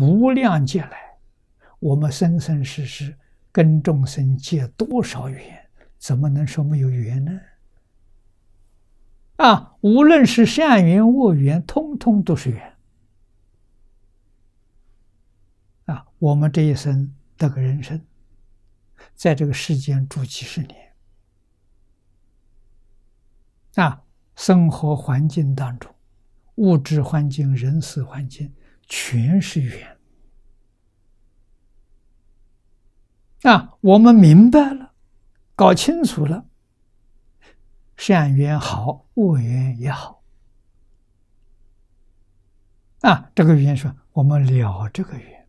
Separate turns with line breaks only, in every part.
无量劫来，我们生生世世跟众生结多少缘，怎么能说没有缘呢？啊，无论是善缘恶缘，通通都是缘。啊，我们这一生这个人生，在这个世间住几十年，啊，生活环境当中，物质环境、人事环境，全是缘。啊，我们明白了，搞清楚了。善缘好，恶缘也好。啊，这个缘说我们了这个缘，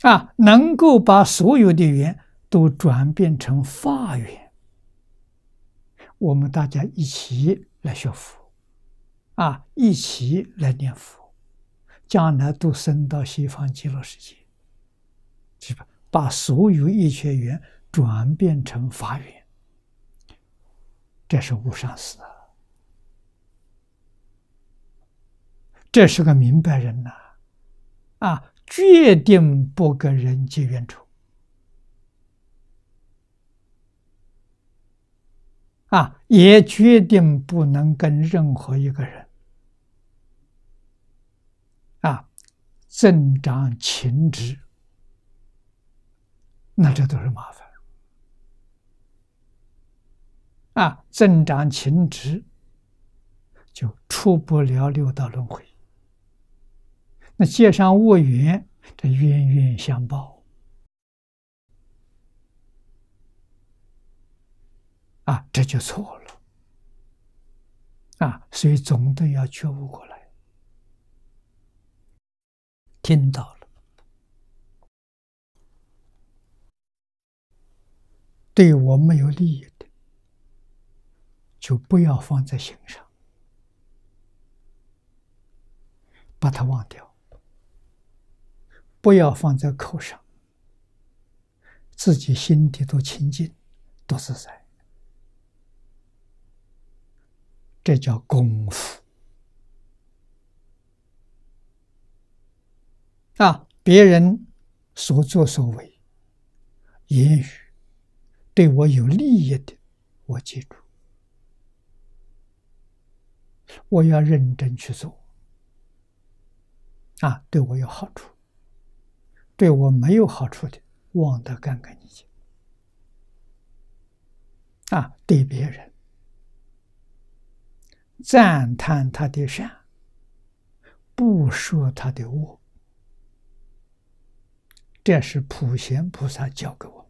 啊，能够把所有的缘都转变成法缘。我们大家一起来学佛，啊，一起来念佛，将来都升到西方极乐世界，是吧？把所有一切缘。转变成法缘，这是无上师！这是个明白人呐，啊，决定不跟人结冤仇，啊，也决定不能跟任何一个人，啊，增长情执，那这都是麻烦。啊，增长情执，就出不了六道轮回。那结上恶缘，这冤冤相报。啊，这就错了。啊，所以总得要觉悟过来。听到了，对我没有利益的。就不要放在心上，把它忘掉；不要放在口上，自己心底都清净、都自在，这叫功夫。啊，别人所作所为、言语对我有利益的，我记住。我要认真去做，啊，对我有好处，对我没有好处的，忘得干干净净。啊，对别人赞叹他的善，不说他的恶，这是普贤菩萨教给我们，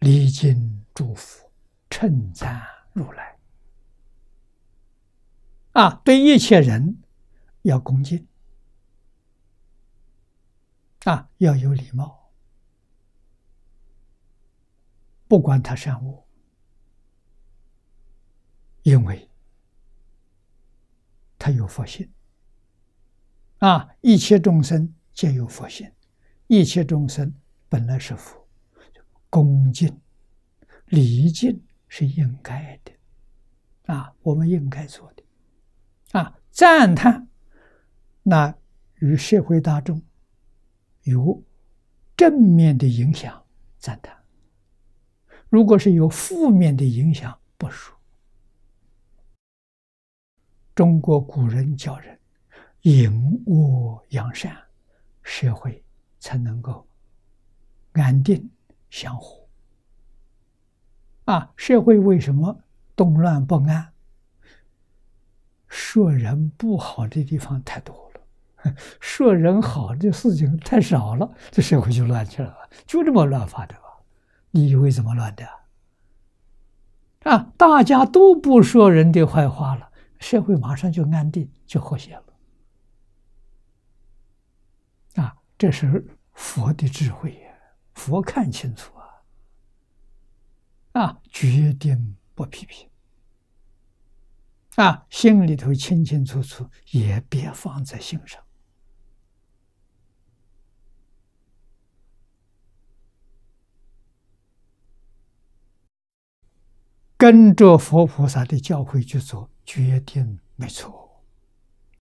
礼敬祝福，称赞。如来啊，对一切人要恭敬啊，要有礼貌，不管他善恶，因为他有佛性啊，一切众生皆有佛性，一切众生本来是佛，恭敬礼敬。是应该的，啊，我们应该做的，啊，赞叹，那与社会大众有正面的影响，赞叹；如果是有负面的影响，不说。中国古人教人隐恶扬善，社会才能够安定祥和。啊，社会为什么动乱不安？说人不好的地方太多了，说人好的事情太少了，这社会就乱起来了，就这么乱发的吧？你以为怎么乱的？啊，大家都不说人的坏话了，社会马上就安定，就和谐了。啊，这是佛的智慧呀，佛看清楚啊。啊，决定不批评。啊，心里头清清楚楚，也别放在心上。跟着佛菩萨的教诲去做，决定没错。